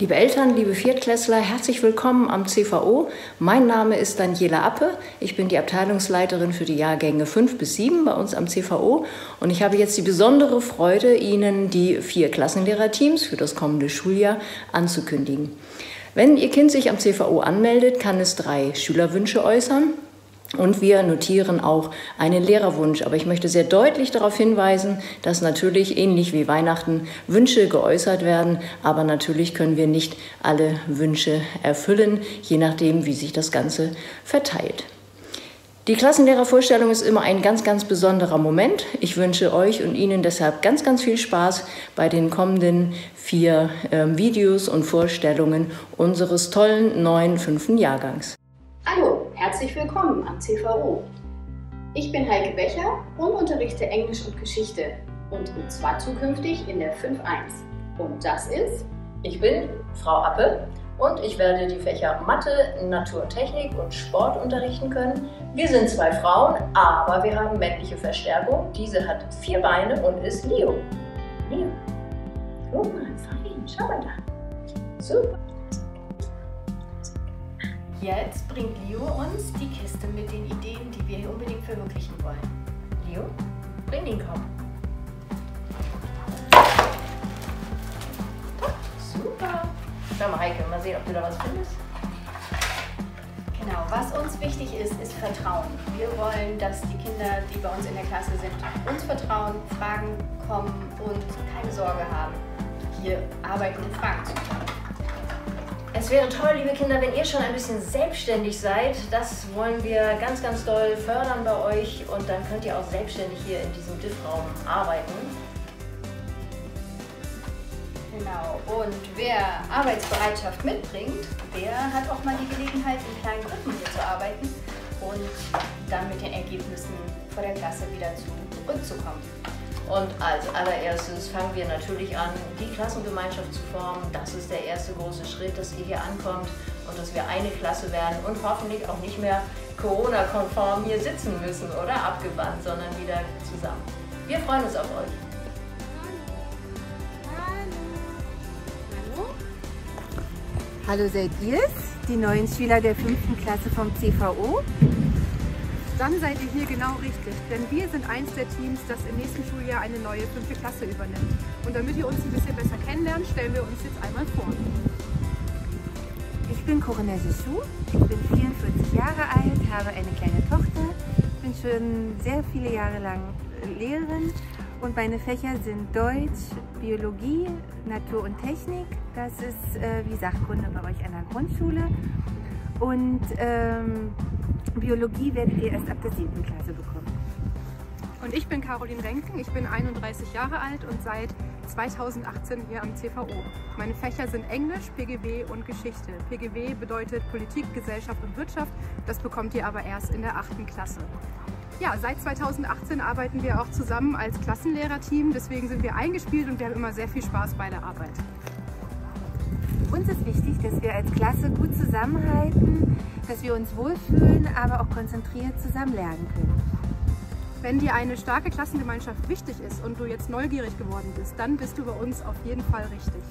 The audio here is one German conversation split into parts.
Liebe Eltern, liebe Viertklässler, herzlich willkommen am CVO. Mein Name ist Daniela Appe. Ich bin die Abteilungsleiterin für die Jahrgänge 5 bis 7 bei uns am CVO und ich habe jetzt die besondere Freude, Ihnen die vier Klassenlehrerteams für das kommende Schuljahr anzukündigen. Wenn Ihr Kind sich am CVO anmeldet, kann es drei Schülerwünsche äußern. Und wir notieren auch einen Lehrerwunsch. Aber ich möchte sehr deutlich darauf hinweisen, dass natürlich ähnlich wie Weihnachten Wünsche geäußert werden. Aber natürlich können wir nicht alle Wünsche erfüllen, je nachdem, wie sich das Ganze verteilt. Die Klassenlehrervorstellung ist immer ein ganz, ganz besonderer Moment. Ich wünsche euch und Ihnen deshalb ganz, ganz viel Spaß bei den kommenden vier äh, Videos und Vorstellungen unseres tollen neuen fünften Jahrgangs. Herzlich willkommen am CVO. Ich bin Heike Becher und unterrichte Englisch und Geschichte und zwar zukünftig in der 5.1. Und das ist? Ich bin Frau Appe und ich werde die Fächer Mathe, Naturtechnik und Sport unterrichten können. Wir sind zwei Frauen, aber wir haben männliche Verstärkung. Diese hat vier Beine und ist Leo. Leo, guck mal, fein, schau mal da. Super. Jetzt bringt Leo uns die Kiste mit den Ideen, die wir hier unbedingt verwirklichen wollen. Leo, bring den Kopf. Super. Schau mal, Heike, mal sehen, ob du da was findest. Genau, was uns wichtig ist, ist Vertrauen. Wir wollen, dass die Kinder, die bei uns in der Klasse sind, uns vertrauen, Fragen kommen und keine Sorge haben, hier arbeiten und Fragen zu können. Es wäre toll, liebe Kinder, wenn ihr schon ein bisschen selbstständig seid. Das wollen wir ganz, ganz doll fördern bei euch und dann könnt ihr auch selbstständig hier in diesem Diff-Raum arbeiten. Genau, und wer Arbeitsbereitschaft mitbringt, der hat auch mal die Gelegenheit, in kleinen Gruppen hier zu arbeiten und dann mit den Ergebnissen vor der Klasse wieder zurückzukommen. Und als allererstes fangen wir natürlich an, die Klassengemeinschaft zu formen. Das ist der erste große Schritt, dass ihr hier ankommt und dass wir eine Klasse werden und hoffentlich auch nicht mehr Corona-konform hier sitzen müssen oder abgewandt, sondern wieder zusammen. Wir freuen uns auf euch. Hallo, seid ihr es? Die neuen Schüler der fünften Klasse vom CVO? Dann seid ihr hier genau richtig. Denn wir sind eins der Teams, das im nächsten Schuljahr eine neue fünfte Klasse übernimmt. Und damit ihr uns ein bisschen besser kennenlernt, stellen wir uns jetzt einmal vor. Ich bin Corinna Sissou, ich bin 44 Jahre alt, habe eine kleine Tochter, bin schon sehr viele Jahre lang Lehrerin und meine Fächer sind Deutsch, Biologie, Natur und Technik. Das ist äh, wie Sachkunde bei euch an der Grundschule. Und ähm, Biologie werdet ihr erst ab der 7. Klasse bekommen. Und ich bin Caroline Renken, ich bin 31 Jahre alt und seit 2018 hier am CVO. Meine Fächer sind Englisch, PGW und Geschichte. PGW bedeutet Politik, Gesellschaft und Wirtschaft, das bekommt ihr aber erst in der 8. Klasse. Ja, seit 2018 arbeiten wir auch zusammen als Klassenlehrerteam, deswegen sind wir eingespielt und wir haben immer sehr viel Spaß bei der Arbeit. Uns ist wichtig, dass wir als Klasse gut zusammenhalten, dass wir uns wohlfühlen, aber auch konzentriert zusammen lernen können. Wenn dir eine starke Klassengemeinschaft wichtig ist und du jetzt neugierig geworden bist, dann bist du bei uns auf jeden Fall richtig.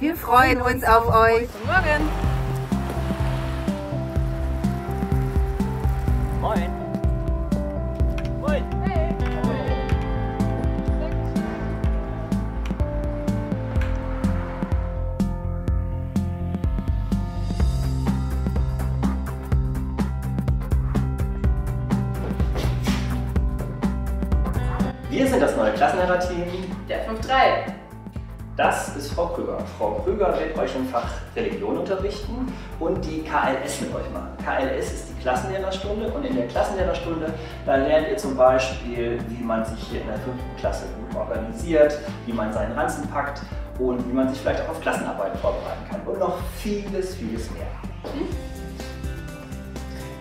Wir freuen uns auf euch. Guten Morgen. Moin. Sind das neue Klassenlehrerteam Der 5-3. Das ist Frau Krüger. Frau Krüger wird euch im Fach Religion unterrichten und die KLS mit euch machen. KLS ist die Klassenlehrerstunde und in der Klassenlehrerstunde da lernt ihr zum Beispiel, wie man sich hier in der fünften Klasse gut organisiert, wie man seinen Ranzen packt und wie man sich vielleicht auch auf Klassenarbeiten vorbereiten kann und noch vieles, vieles mehr.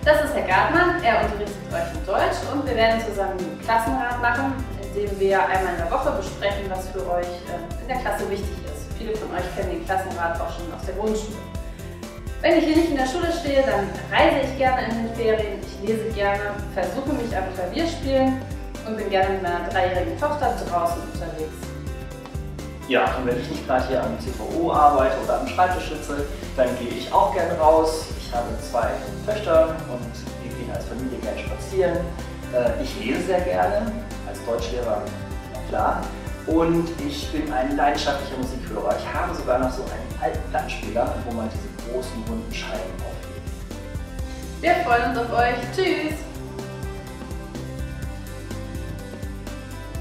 Das ist Herr Gartmann, er unterrichtet euch in Deutsch und wir werden zusammen einen Klassenrat machen, indem wir einmal in der Woche besprechen, was für euch äh, in der Klasse wichtig ist. Viele von euch kennen den Klassenrat auch schon aus der Grundschule. Wenn ich hier nicht in der Schule stehe, dann reise ich gerne in den Ferien, ich lese gerne, versuche mich am Klavierspielen und bin gerne mit meiner dreijährigen Tochter draußen unterwegs. Ja, und wenn ich nicht gerade hier am CVO arbeite oder am Schreibtisch sitze, dann gehe ich auch gerne raus. Ich habe zwei Töchter und wir gehen als Familie gerne spazieren. Äh, ich lese sehr gerne, Deutschlehrer, klar. Und ich bin ein leidenschaftlicher Musikhörer. Ich habe sogar noch so einen alten Plattenspieler, wo man diese großen runden Scheiben auflegt. Wir freuen uns auf euch. Tschüss!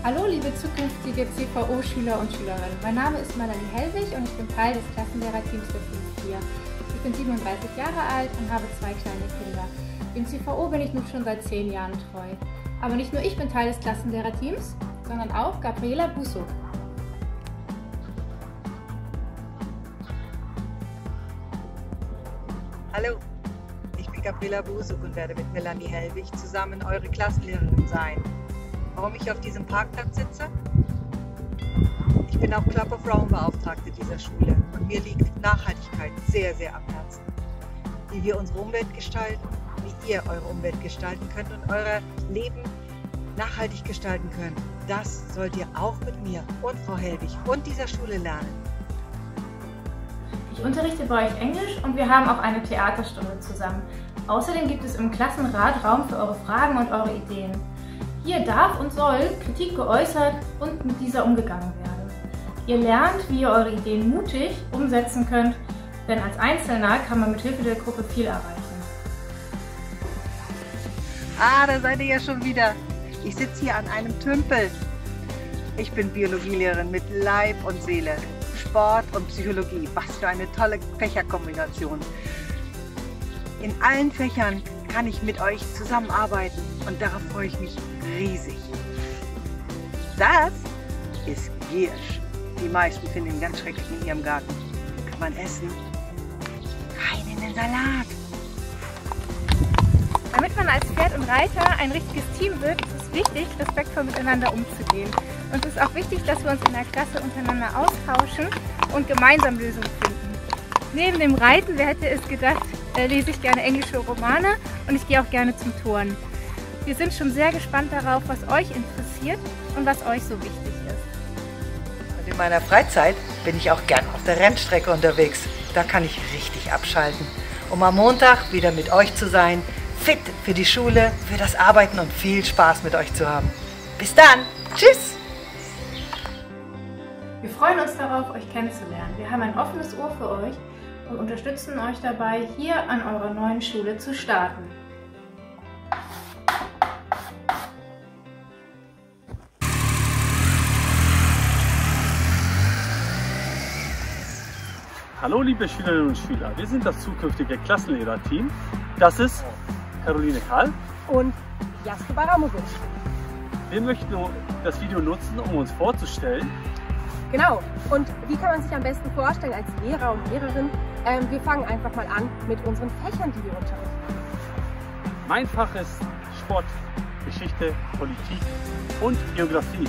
Hallo liebe zukünftige CVO-Schüler und Schülerinnen. Mein Name ist Melanie Hellwig und ich bin Teil des Klassenlehrerteams der 5 Ich bin 37 Jahre alt und habe zwei kleine Kinder. Im CVO bin ich nun schon seit 10 Jahren treu. Aber nicht nur ich bin Teil des Klassenlehrerteams, sondern auch Gabriela Busso. Hallo, ich bin Gabriela Busuk und werde mit Melanie Hellwig zusammen eure Klassenlehrerin sein. Warum ich auf diesem Parkplatz sitze? Ich bin auch Club of Rome Beauftragte dieser Schule und mir liegt Nachhaltigkeit sehr, sehr am Herzen. Wie wir unsere Umwelt gestalten, wie ihr eure Umwelt gestalten könnt und euer Leben nachhaltig gestalten könnt, das sollt ihr auch mit mir und Frau Hellwig und dieser Schule lernen. Ich unterrichte bei euch Englisch und wir haben auch eine Theaterstunde zusammen. Außerdem gibt es im Klassenrat Raum für eure Fragen und eure Ideen. Hier darf und soll Kritik geäußert und mit dieser umgegangen werden. Ihr lernt, wie ihr eure Ideen mutig umsetzen könnt, denn als Einzelner kann man mit Hilfe der Gruppe viel erreichen. Ah, da seid ihr ja schon wieder. Ich sitze hier an einem Tümpel. Ich bin Biologielehrerin mit Leib und Seele. Sport und Psychologie. Was für eine tolle Fächerkombination. In allen Fächern kann ich mit euch zusammenarbeiten und darauf freue ich mich riesig. Das ist Giersch. Die meisten finden ihn ganz schrecklich in ihrem Garten. Kann man essen. Rein in den Salat. Damit man als Pferd und Reiter ein richtiges Team wird, ist es wichtig, respektvoll miteinander umzugehen. Und es ist auch wichtig, dass wir uns in der Klasse untereinander austauschen und gemeinsam Lösungen finden. Neben dem Reiten, wer hätte es gedacht, äh, lese ich gerne englische Romane und ich gehe auch gerne zum Touren. Wir sind schon sehr gespannt darauf, was euch interessiert und was euch so wichtig ist. Und in meiner Freizeit bin ich auch gern auf der Rennstrecke unterwegs. Da kann ich richtig abschalten, um am Montag wieder mit euch zu sein, fit für die Schule, für das Arbeiten und viel Spaß mit euch zu haben. Bis dann. Tschüss. Wir freuen uns darauf, euch kennenzulernen. Wir haben ein offenes Ohr für euch und unterstützen euch dabei, hier an eurer neuen Schule zu starten. Hallo liebe Schülerinnen und Schüler, wir sind das zukünftige Klassenlehrerteam. Das ist Caroline Karl Und Jasko Baramovic. Wir möchten das Video nutzen, um uns vorzustellen. Genau. Und wie kann man sich am besten vorstellen als Lehrer und Lehrerin? Ähm, wir fangen einfach mal an mit unseren Fächern, die wir unterrichten. Mein Fach ist Sport, Geschichte, Politik und Geografie.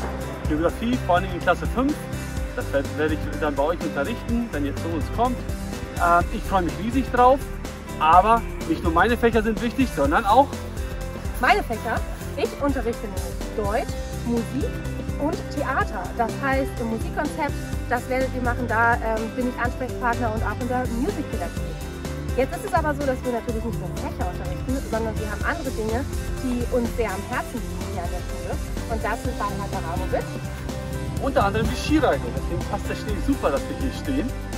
Geografie vor allem in Klasse 5. Das werde werde ich dann bei euch unterrichten, wenn ihr zu uns kommt. Ähm, ich freue mich riesig drauf. Aber nicht nur meine Fächer sind wichtig, sondern auch Meine Fächer, ich unterrichte nämlich Deutsch, Musik und Theater. Das heißt, im Musikkonzept, das werdet ihr machen, da ähm, bin ich Ansprechpartner und auch in der Musikpädagogik. Jetzt ist es aber so, dass wir natürlich nicht nur Fächer unterrichten, sondern wir haben andere Dinge, die uns sehr am Herzen liegen hier an der Schule. Und das sind bei Herr Baramovic. unter anderem die Skireise. Deswegen passt der Schnee super, dass wir hier stehen.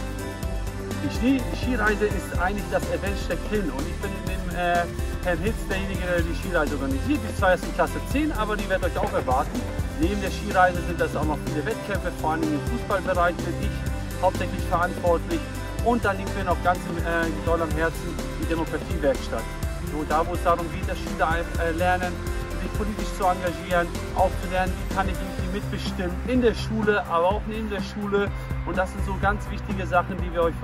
Die, Skireise ist eigentlich das Event schlechthin und ich bin mit äh, Herrn Hitz derjenige, der die Skireise organisiert. Die zwar erst in Klasse 10, aber die wird euch auch erwarten. Neben der Skireise sind das auch noch viele Wettkämpfe, vor allem im Fußballbereich bin ich hauptsächlich verantwortlich. Und dann liegt mir noch ganz äh, doll am Herzen die Demokratiewerkstatt. So, da wo es darum geht, dass Schüler äh, lernen, politisch zu engagieren, auch zu lernen, wie kann ich irgendwie mitbestimmen in der Schule, aber auch neben der Schule. Und das sind so ganz wichtige Sachen, die wir euch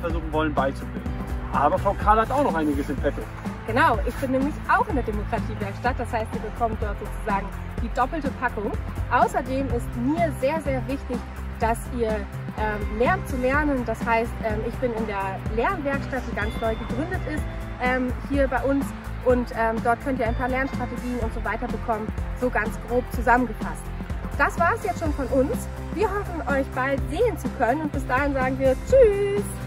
versuchen wollen beizubringen. Aber Frau Karl hat auch noch einiges im Petto. Genau, ich bin nämlich auch in der Demokratiewerkstatt. Das heißt, ihr bekommt dort sozusagen die doppelte Packung. Außerdem ist mir sehr, sehr wichtig, dass ihr ähm, lernt zu lernen. Das heißt, ähm, ich bin in der Lernwerkstatt, die ganz neu gegründet ist, ähm, hier bei uns. Und ähm, dort könnt ihr ein paar Lernstrategien und so weiter bekommen, so ganz grob zusammengefasst. Das war es jetzt schon von uns. Wir hoffen, euch bald sehen zu können und bis dahin sagen wir Tschüss!